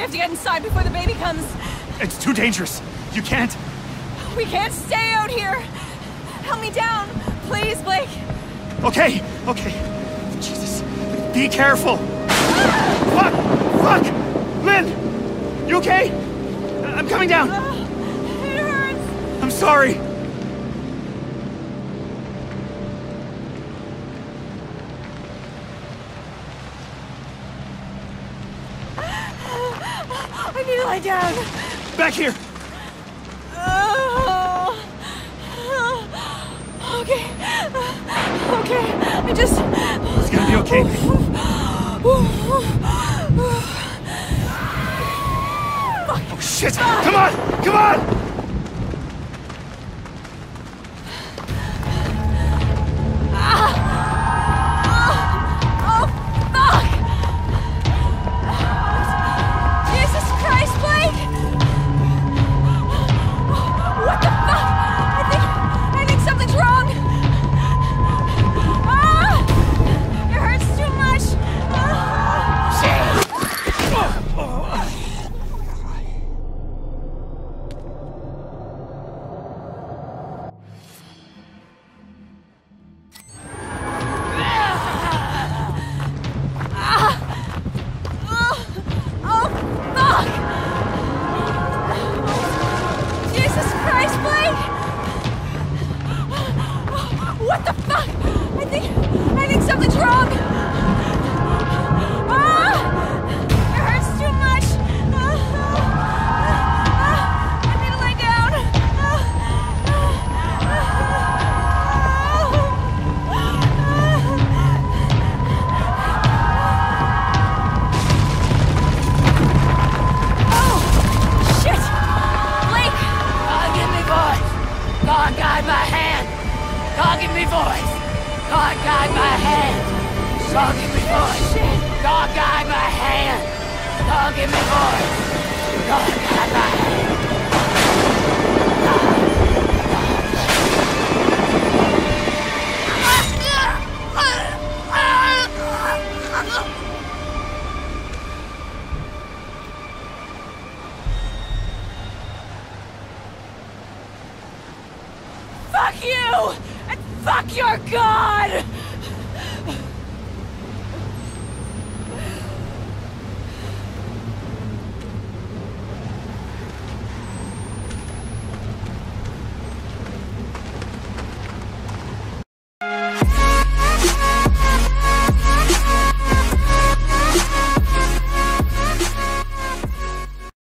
have to get inside before the baby comes. It's too dangerous. You can't. We can't stay out here. Help me down, please, Blake. Okay, okay. Jesus. Be careful. Fuck! Fuck! Lynn! You okay? I'm coming down. Ah, it hurts. I'm sorry. I need to lie down. Back here. Oh. Okay. Okay. I just. It's gonna be okay. Oh shit! Come on! Come on! God, give me voice. God, guide my hand. God, give me voice. God, guide my hand. God, give me voice. God, guide my hand. Fuck you! And fuck your god!